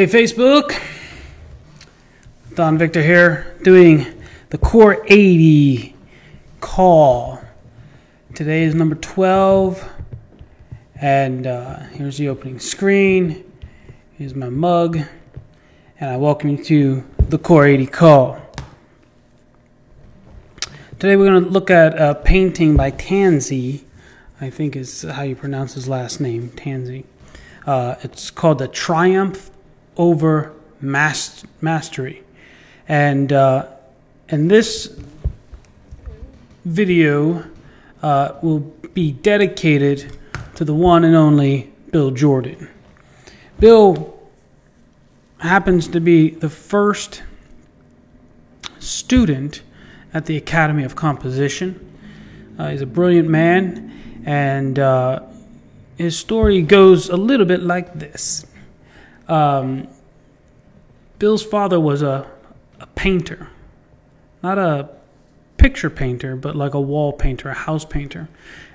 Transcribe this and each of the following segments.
Hey, Facebook. Don Victor here doing the Core 80 call. Today is number 12, and uh, here's the opening screen. Here's my mug, and I welcome you to the Core 80 call. Today we're going to look at a painting by Tansey, I think is how you pronounce his last name, Tansey. Uh, it's called The Triumph Over Mas- Mastery. And uh, and this video uh, will be dedicated to the one and only Bill Jordan. Bill happens to be the first student at the Academy of Composition. Uh, he's a brilliant man, and uh, his story goes a little bit like this. Um, Bill's father was a a painter, not a picture painter, but like a wall painter, a house painter.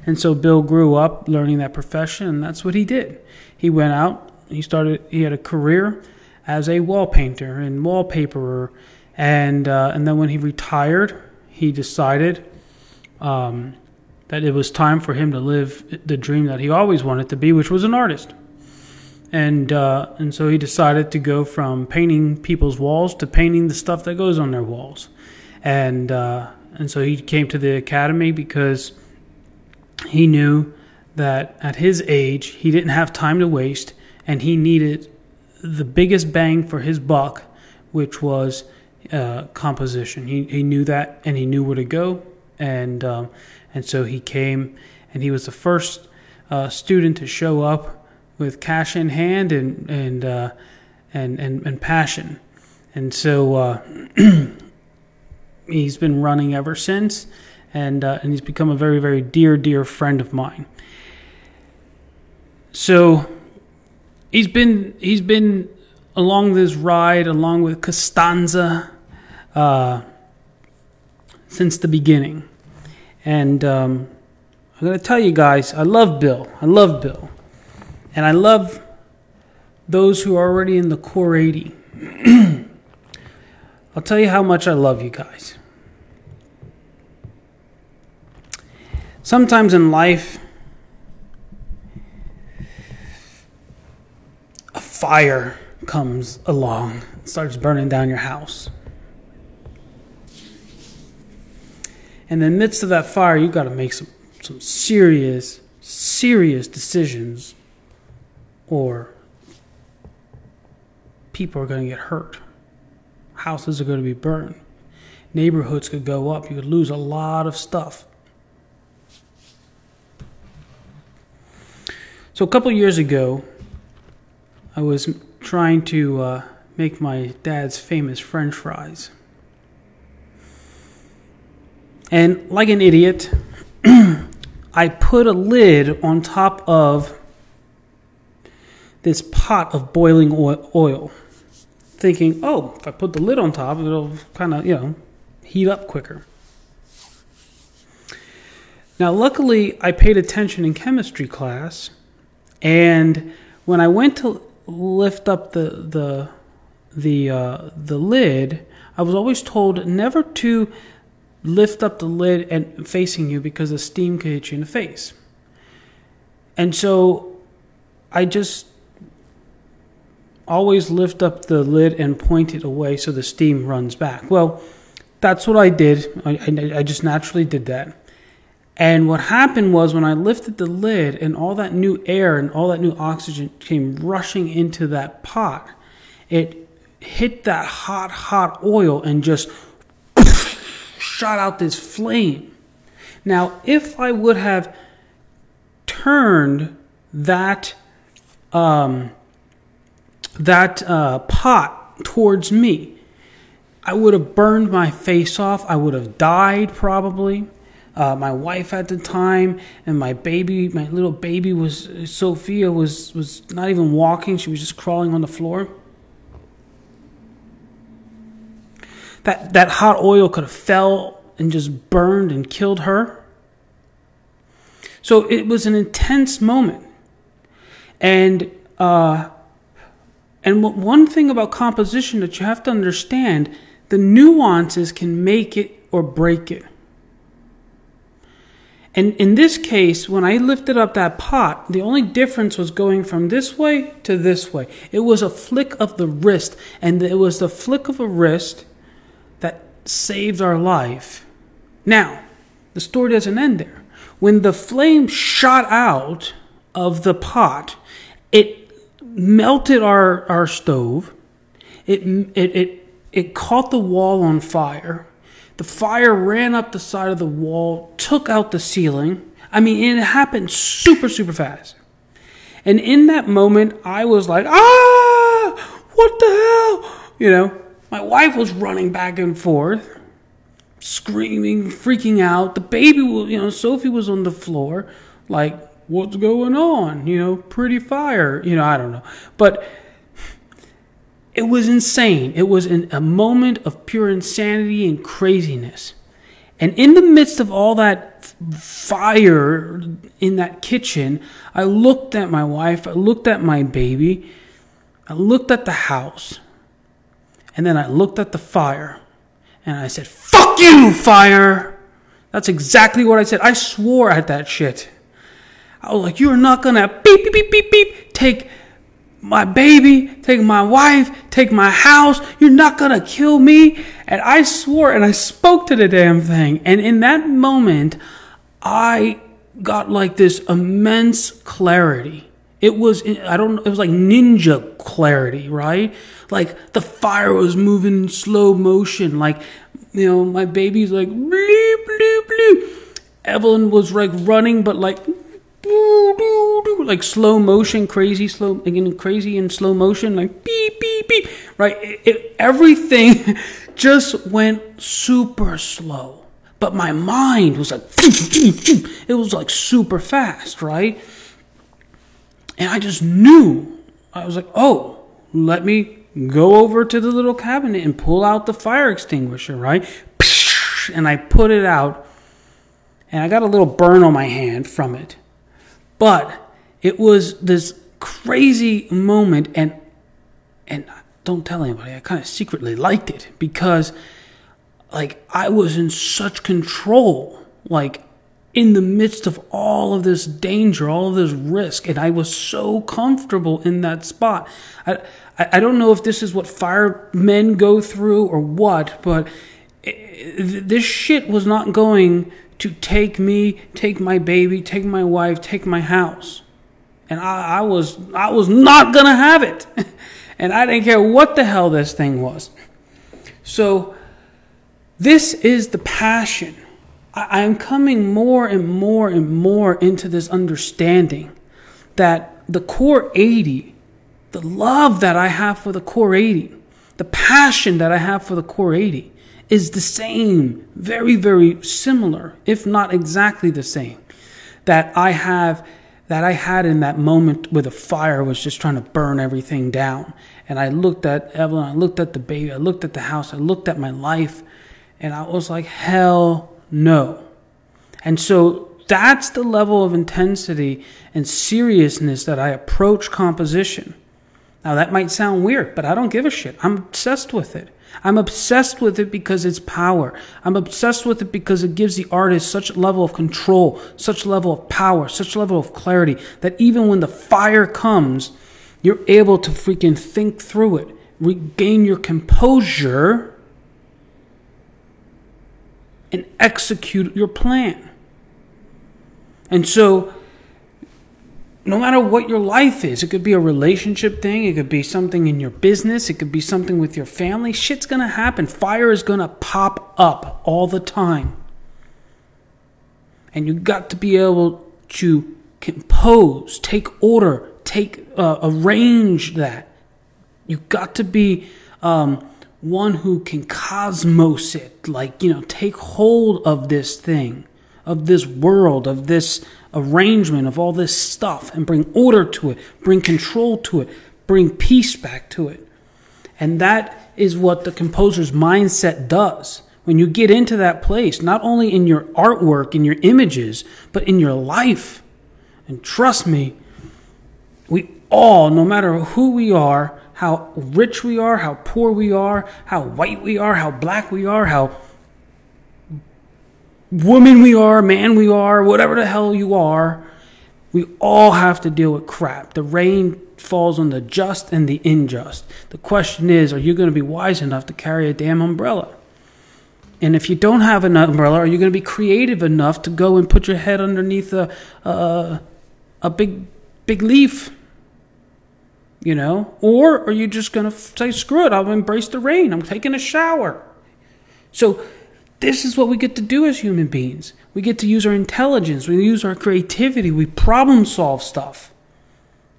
And so Bill grew up learning that profession, and that's what he did. He went out, he started, he had a career as a wall painter and wallpaperer, and uh, and then when he retired, he decided um, that it was time for him to live the dream that he always wanted to be, which was an artist and uh, and so he decided to go from painting people's walls to painting the stuff that goes on their walls, and uh, and so he came to the academy because he knew that at his age he didn't have time to waste, and he needed the biggest bang for his buck, which was uh, composition. He he knew that, and he knew where to go, and um, and so he came, and he was the first uh, student to show up with cash in hand and and uh, and, and and passion, and so uh, he's been running ever since, and uh, and he's become a very very dear dear friend of mine. So he's been he's been along this ride along with Costanza uh, since the beginning, and um, I'm gonna tell you guys I love Bill. I love Bill. And I love those who are already in the core 80. I'll tell you how much I love you guys. Sometimes in life, a fire comes along, starts burning down your house. And in the midst of that fire, you got to make some, some serious, serious decisions or people are going to get hurt. Houses are going to be burned. Neighborhoods could go up. You could lose a lot of stuff. So, a couple years ago, I was trying to uh, make my dad's famous french fries. And, like an idiot, I put a lid on top of this pot of boiling oil, thinking, oh, if I put the lid on top, it'll kind of, you know, heat up quicker. Now, luckily, I paid attention in chemistry class, and when I went to lift up the the the uh, the lid, I was always told never to lift up the lid and facing you because the steam could hit you in the face. And so I just always lift up the lid and point it away so the steam runs back. Well, that's what I did. I, I, I, just naturally did that. And what happened was when I lifted the lid and all that new air and all that new oxygen came rushing into that pot, it hit that hot, hot oil and just shot out this flame. Now, if I would have turned that um, that uh, pot towards me, I would have burned my face off. I would have died probably. Uh, my wife at the time and my baby, my little baby was Sophia was was not even walking. She was just crawling on the floor. That that hot oil could have fell and just burned and killed her. So it was an intense moment, and uh, And one thing about composition that you have to understand the nuances can make it or break it. And in this case, when I lifted up that pot, the only difference was going from this way to this way. It was a flick of the wrist, and it was the flick of a wrist that saved our life. Now, the story doesn't end there. When the flame shot out of the pot, it melted our, our stove. It, it, it, it caught the wall on fire the fire ran up the side of the wall, took out the ceiling. I mean, it happened super, super fast. And in that moment, I was like, ah, what the hell? You know, my wife was running back and forth, screaming, freaking out. The baby, was, you know, Sophie was on the floor, like, what's going on? You know, pretty fire. You know, I don't know. But it was insane. It was an, a moment of pure insanity and craziness. And in the midst of all that fire in that kitchen, I looked at my wife, I looked at my baby, I looked at the house, and then I looked at the fire, and I said, Fuck you, fire! That's exactly what I said. I swore at that shit. I was like, You're not gonna beep, beep, beep, beep, beep, take my baby, take my wife, take my house. You're not to kill me. And I swore and I spoke to the damn thing. And in that moment, I got like this immense clarity. It was, I don't know, it was like ninja clarity, right? Like the fire was moving in slow motion. Like, you know, my baby's like, bleep, bleep, bleep. Evelyn was like running, but like like slow motion, crazy slow, again, crazy in slow motion, like beep, beep, beep, right? It, it, everything just went super slow. But my mind was like, it was like super fast, right? And I just knew. I was like, oh, let me go over to the little cabinet and pull out the fire extinguisher, right? And I put it out, and I got a little burn on my hand from it. But it was this crazy moment, and and don't tell anybody. I kind of secretly liked it because, like, I was in such control, like, in the midst of all of this danger, all of this risk, and I was so comfortable in that spot. I I don't know if this is what firemen go through or what, but eh, this shit was not going to take me, take my baby, take my wife, take my house. And I, I was I was not gonna have it. and I didn't care what the hell this thing was. So this is the passion. I, I'm coming more and more and more into this understanding that the core 80, the love that I have for the core 80, the passion that I have for the core 80, is the same, very, very similar, if not exactly the same, that I have that I had in that moment where the fire was just trying to burn everything down. And I looked at Evelyn, I looked at the baby, I looked at the house, I looked at my life, and I was like, hell no. And so that's the level of intensity and seriousness that I approach composition. Now, that might sound weird, but I don't give a shit. I'm obsessed with it. I'm obsessed with it because it's power. I'm obsessed with it because it gives the artist such a level of control, such level of power, such level of clarity that even when the fire comes, you're able to freaking think through it, regain your composure, and execute your plan. And so no matter what your life is, it could be a relationship thing, it could be something in your business, it could be something with your family. Shit's gonna happen. Fire is gonna pop up all the time. And you got to be able to compose, take order, take uh, arrange that. You got to be um, one who can cosmos it, like you know, take hold of this thing, of this world, of this arrangement of all this stuff and bring order to it, bring control to it, bring peace back to it. And that is what the composer's mindset does. When you get into that place, not only in your artwork, in your images, but in your life. And trust me, we all, no matter who we are, how rich we are, how poor we are, how white we are, how black we are, how woman we are, man we are, whatever the hell you are, we all have to deal with crap. The rain falls on the just and the unjust. The question is, are you going to be wise enough to carry a damn umbrella? And if you don't have an umbrella, are you going to be creative enough to go and put your head underneath a a, a big big leaf? You know, or are you just going to say, "Screw it! I'll embrace the rain. I'm taking a shower." So, this is what we get to do as human beings. We get to use our intelligence. We use our creativity. We problem solve stuff,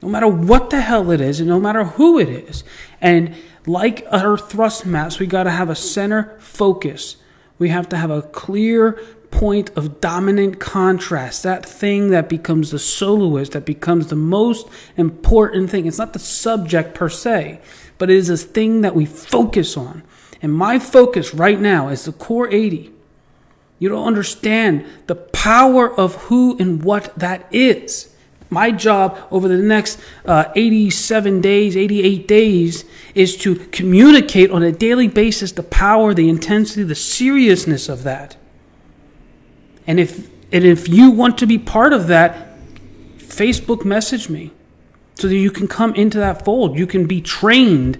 no matter what the hell it is, and no matter who it is. And like our thrust maps, we got to have a center focus we have to have a clear point of dominant contrast, that thing that becomes the soloist, that becomes the most important thing. It's not the subject per se, but it is a thing that we focus on. And my focus right now is the core 80. You don't understand the power of who and what that is. My job over the next uh, 87 days, 88 days, is to communicate on a daily basis the power, the intensity, the seriousness of that. And if, and if you want to be part of that, Facebook message me so that you can come into that fold. You can be trained.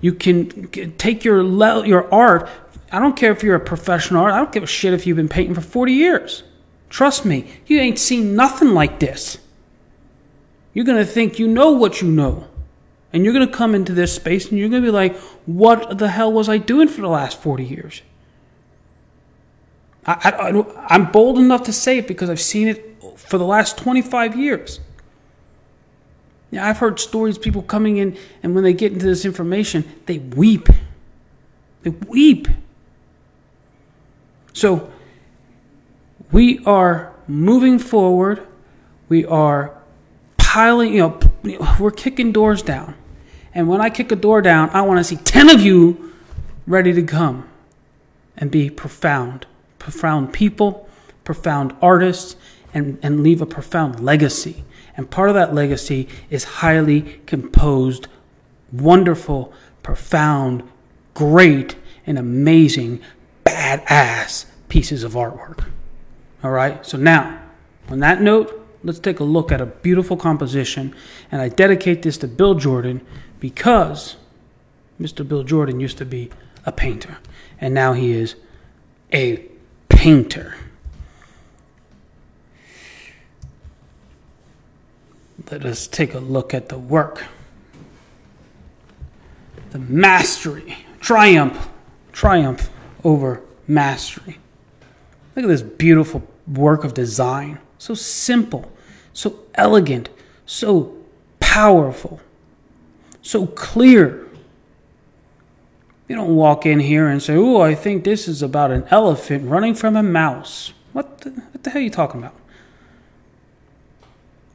You can take your, your art. I don't care if you're a professional art. I don't give a shit if you've been painting for 40 years. Trust me, you ain't seen nothing like this. You're going to think you know what you know. And you're going to come into this space and you're going to be like, what the hell was I doing for the last 40 years? I, I, I'm bold enough to say it because I've seen it for the last 25 years. Yeah, I've heard stories people coming in and when they get into this information, they weep. They weep. So we are moving forward. We are piling, you know, we're kicking doors down. And when I kick a door down, I want to see 10 of you ready to come and be profound, profound people, profound artists, and, and leave a profound legacy. And part of that legacy is highly composed, wonderful, profound, great, and amazing, badass pieces of artwork. All right? So now, on that note, let's take a look at a beautiful composition. And I dedicate this to Bill Jordan because Mr. Bill Jordan used to be a painter, and now he is a painter. Let us take a look at the work. The mastery, triumph, triumph over mastery. Look at this beautiful work of design. So simple, so elegant, so powerful, so clear. You don't walk in here and say, Oh, I think this is about an elephant running from a mouse. What the, what the hell are you talking about?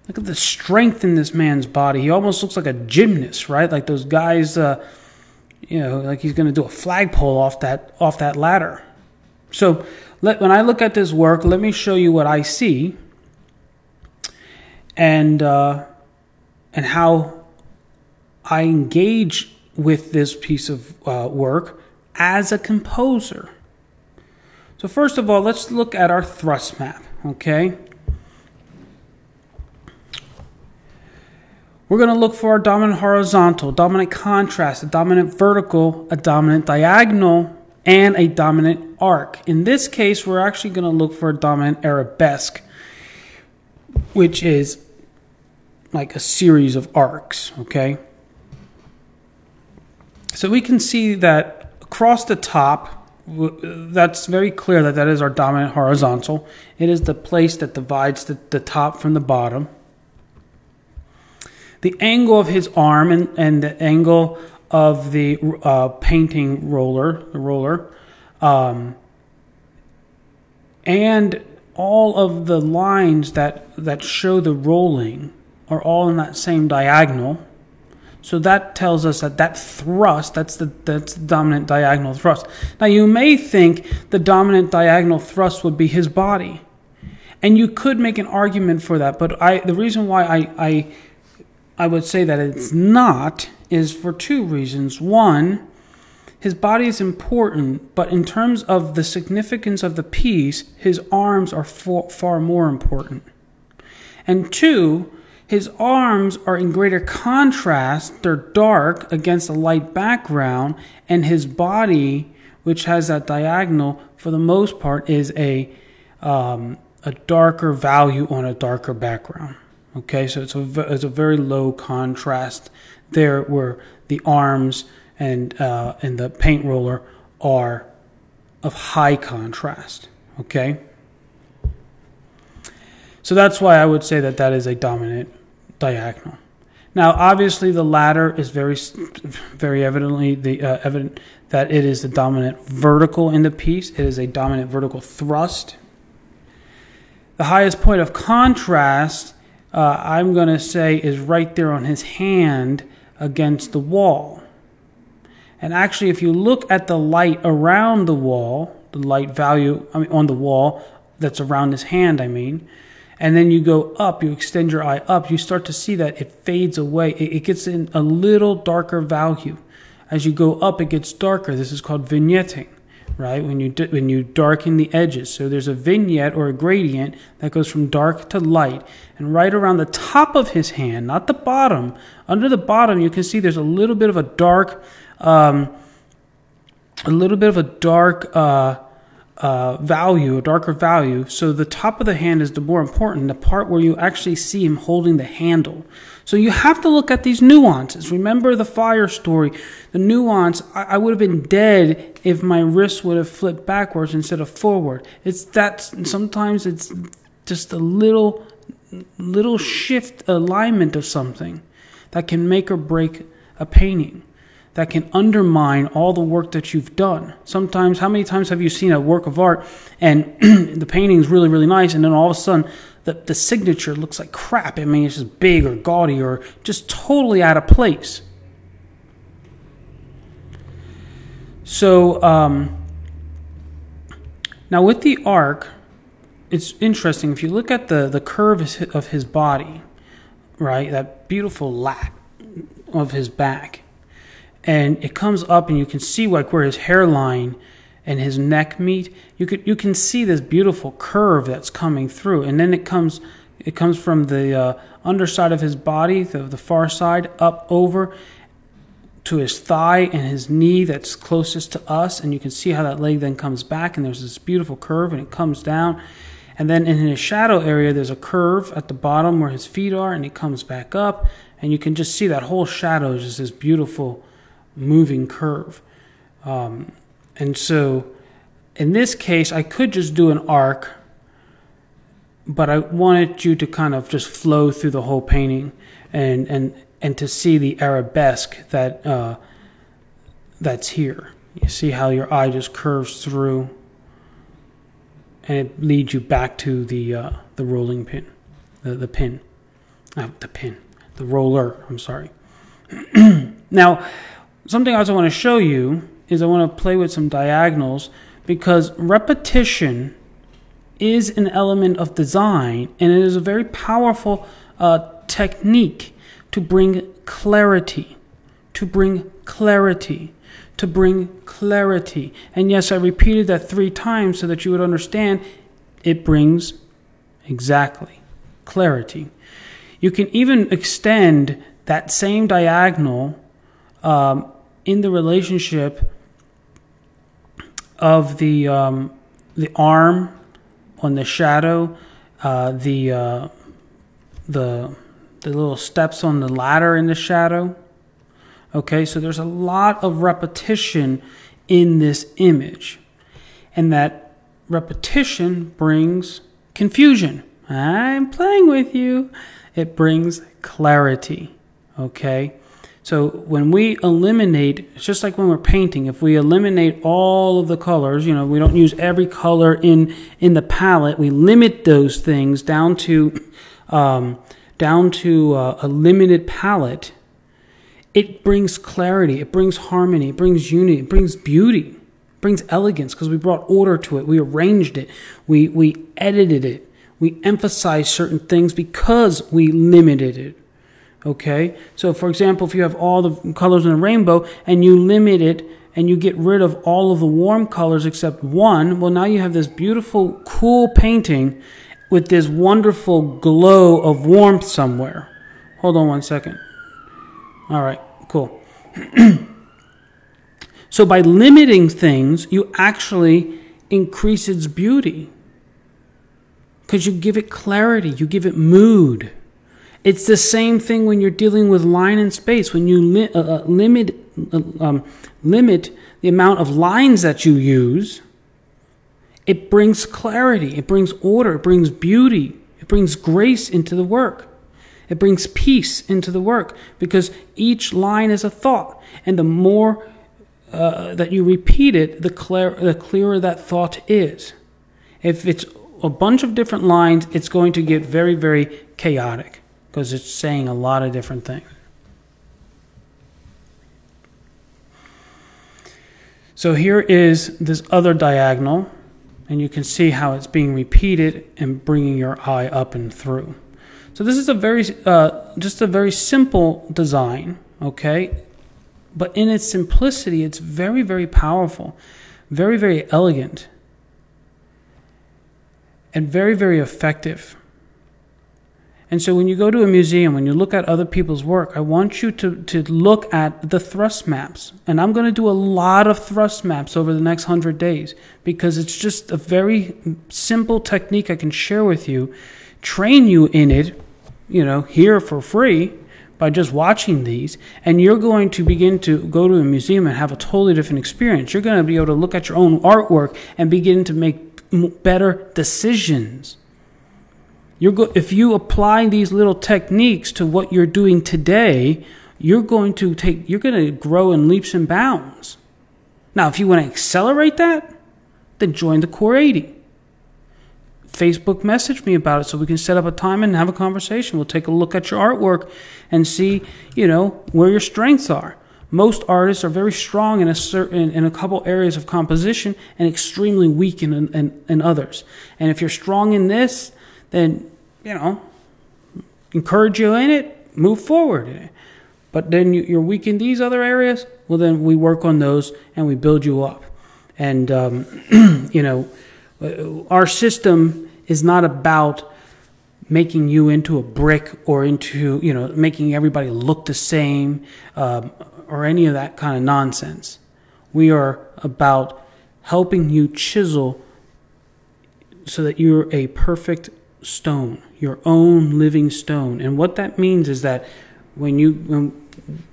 Look at the strength in this man's body. He almost looks like a gymnast, right? Like those guys, uh, you know, like he's going to do a flagpole off that off that ladder. So, let, when I look at this work, let me show you what I see and uh, and how I engage with this piece of uh, work as a composer. So first of all, let's look at our thrust map. Okay. We're going to look for a dominant horizontal, dominant contrast, a dominant vertical, a dominant diagonal, and a dominant arc. In this case, we're actually going to look for a dominant arabesque, which is like a series of arcs, okay? So we can see that across the top, that's very clear that that is our dominant horizontal. It is the place that divides the, the top from the bottom. The angle of his arm and, and the angle of the uh, painting roller, the roller, um, and all of the lines that, that show the rolling are all in that same diagonal. So that tells us that that thrust, that's the, that's the dominant diagonal thrust. Now you may think the dominant diagonal thrust would be his body. And you could make an argument for that, but I, the reason why I, I, I would say that it's not is for two reasons. One, his body is important, but in terms of the significance of the piece, his arms are far, more important. And two, his arms are in greater contrast. They're dark against a light background, and his body, which has that diagonal, for the most part, is a um, a darker value on a darker background. Okay, so it's a it's a very low contrast there, where the arms and uh, and the paint roller are of high contrast. Okay. So that's why I would say that that is a dominant diagonal. Now, obviously, the ladder is very, very evidently the uh, evident that it is the dominant vertical in the piece. It is a dominant vertical thrust. The highest point of contrast, uh, I'm going to say, is right there on his hand against the wall. And actually, if you look at the light around the wall, the light value I mean, on the wall that's around his hand, I mean, and then you go up, you extend your eye up, you start to see that it fades away. It, it gets in a little darker value. As you go up, it gets darker. This is called vignetting, right? When you when you darken the edges. So there's a vignette or a gradient that goes from dark to light, and right around the top of his hand, not the bottom, under the bottom, you can see there's a little bit of a dark, um, a little bit of a dark. Uh, uh, value, a darker value. So the top of the hand is the more important, the part where you actually see him holding the handle. So you have to look at these nuances. Remember the fire story, the nuance. I, I would have been dead if my wrist would have flipped backwards instead of forward. It's that sometimes it's just a little, little shift alignment of something that can make or break a painting that can undermine all the work that you've done. Sometimes, how many times have you seen a work of art and the painting is really, really nice, and then all of a sudden the, the signature looks like crap? I mean, it's just big or gaudy or just totally out of place. So, um, now with the arc, it's interesting. If you look at the, the curve of his body, right, that beautiful lat of his back, and it comes up and you can see like where his hairline and his neck meet. You could you can see this beautiful curve that's coming through. And then it comes it comes from the uh, underside of his body the, the far side up over to his thigh and his knee that's closest to us. And you can see how that leg then comes back and there's this beautiful curve and it comes down. And then in his shadow area there's a curve at the bottom where his feet are and it comes back up. And you can just see that whole shadow is just this beautiful moving curve. Um, and so in this case, I could just do an arc, but I wanted you to kind of just flow through the whole painting and, and, and to see the arabesque that, uh, that's here. You see how your eye just curves through and it leads you back to the, uh, the rolling pin, the, the pin, uh, the pin, the roller, I'm sorry. now, something I also want to show you is I want to play with some diagonals because repetition is an element of design and it is a very powerful uh, technique to bring clarity, to bring clarity, to bring clarity. And yes, I repeated that three times so that you would understand it brings exactly clarity. You can even extend that same diagonal um, in the relationship of the um, the arm on the shadow, uh, the uh, the the little steps on the ladder in the shadow. Okay, so there's a lot of repetition in this image, and that repetition brings confusion. I'm playing with you. It brings clarity. Okay. So when we eliminate, it's just like when we're painting, if we eliminate all of the colors, you know, we don't use every color in in the palette. We limit those things down to um, down to uh, a limited palette. It brings clarity. It brings harmony. It brings unity. It brings beauty. It brings elegance because we brought order to it. We arranged it. We we edited it. We emphasized certain things because we limited it. Okay? So, for example, if you have all the colors in a rainbow and you limit it and you get rid of all of the warm colors except one, well, now you have this beautiful, cool painting with this wonderful glow of warmth somewhere. Hold on one second. All right, cool. so, by limiting things, you actually increase its beauty because you give it clarity, you give it mood. It's the same thing when you're dealing with line and space. When you li- uh, uh, limit uh, um, limit the amount of lines that you use, it brings clarity, it brings order, it brings beauty, it brings grace into the work. It brings peace into the work because each line is a thought, and the more uh, that you repeat it, the, clear, the clearer that thought is. If it's a bunch of different lines, it's going to get very, very chaotic because it's saying a lot of different things. So here is this other diagonal, and you can see how it's being repeated and bringing your eye up and through. So this is a very, uh, just a very simple design, okay? But in its simplicity, it's very, very powerful, very, very elegant, and very, very effective. And so when you go to a museum, when you look at other people's work, I want you to, to look at the thrust maps. And I'm going to do a lot of thrust maps over the next 100 days because it's just a very simple technique I can share with you, train you in it, you know, here for free by just watching these. And you're going to begin to go to a museum and have a totally different experience. You're going to be able to look at your own artwork and begin to make better decisions you're go- if you apply these little techniques to what you're doing today, you're going to take you're going to grow in leaps and bounds. Now, if you want to accelerate that, then join the Core 80. Facebook message me about it so we can set up a time and have a conversation. We'll take a look at your artwork and see, you know, where your strengths are. Most artists are very strong in a certain in a couple areas of composition and extremely weak in, in, in others. And if you're strong in this, then, you know, encourage you in it, move forward. But then you're weak in these other areas, well, then we work on those and we build you up. And, um, you know, uh, our system is not about making you into a brick or into, you know, making everybody look the same um, or any of that kind of nonsense. We are about helping you chisel so that you're a perfect stone, your own living stone. And what that means is that when you when,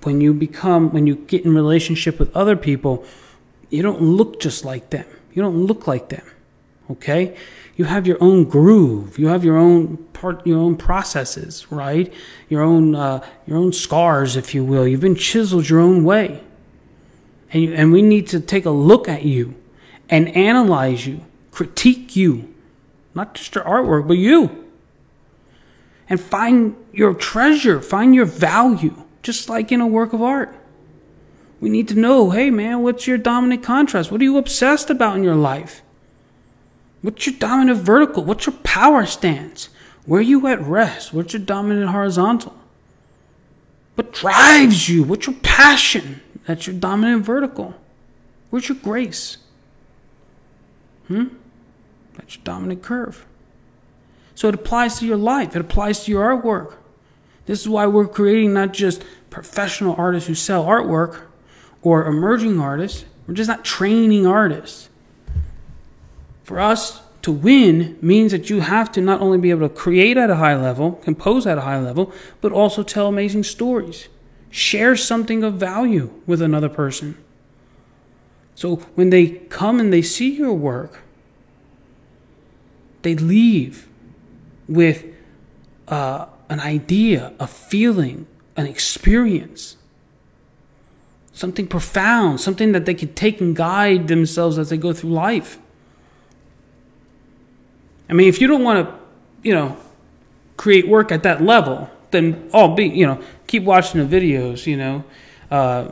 when you become when you get in relationship with other people, you don't look just like them. You don't look like them. Okay? You have your own groove. You have your own part, your own processes, right? Your own, uh, your own scars, if you will. You've been chiseled your own way, and you, and we need to take a look at you, and analyze you, critique you, not just your artwork, but you. And find your treasure, find your value, just like in a work of art. We need to know hey, man, what's your dominant contrast? What are you obsessed about in your life? What's your dominant vertical? What's your power stance? Where are you at rest? What's your dominant horizontal? What drives you? What's your passion? That's your dominant vertical. Where's your grace? Hmm? Dominant curve. So it applies to your life, it applies to your artwork. This is why we're creating not just professional artists who sell artwork or emerging artists, we're just not training artists. For us to win means that you have to not only be able to create at a high level, compose at a high level, but also tell amazing stories. Share something of value with another person. So when they come and they see your work, they leave with uh, an idea, a feeling, an experience, something profound, something that they can take and guide themselves as they go through life. I mean, if you don't want to, you know, create work at that level, then all be, you know, keep watching the videos, you know, uh,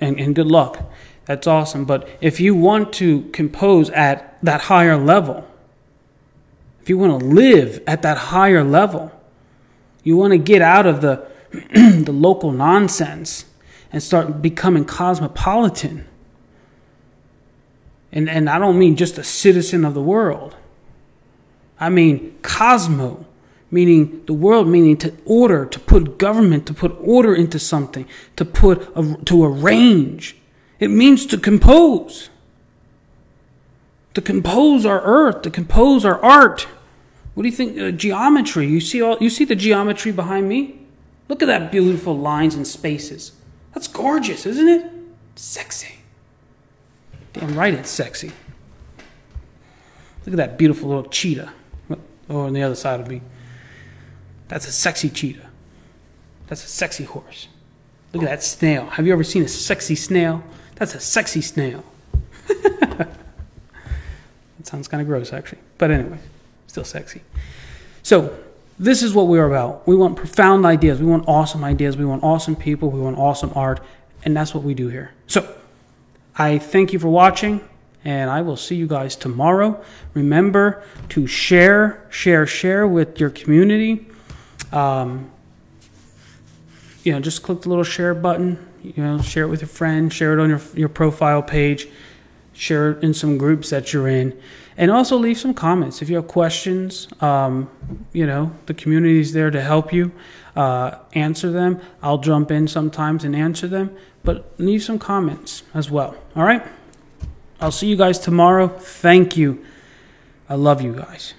and, and good luck. That's awesome. But if you want to compose at that higher level, you want to live at that higher level, you want to get out of the the local nonsense and start becoming cosmopolitan. And, and I don't mean just a citizen of the world. I mean cosmo, meaning the world, meaning to order, to put government, to put order into something, to put, a, to arrange. It means to compose. To compose our earth, to compose our art. What do you think? Uh, geometry. You see all, you see the geometry behind me? Look at that beautiful lines and spaces. That's gorgeous, isn't it? Sexy. Damn right it's sexy. Look at that beautiful little cheetah. Oh, on the other side of me. That's a sexy cheetah. That's a sexy horse. Look at that snail. Have you ever seen a sexy snail? That's a sexy snail. that sounds kind of gross, actually. But anyway, still sexy. So, this is what we're about. We want profound ideas. We want awesome ideas. We want awesome people. We want awesome art. And that's what we do here. So, I thank you for watching, and I will see you guys tomorrow. Remember to share, share, share with your community. Um, you know, just click the little share button. You know, share it with your friend, share it on your, your profile page, share it in some groups that you're in and also leave some comments if you have questions. Um, you know, the community is there to help you uh, answer them. I'll jump in sometimes and answer them, but leave some comments as well. All right. I'll see you guys tomorrow. Thank you. I love you guys.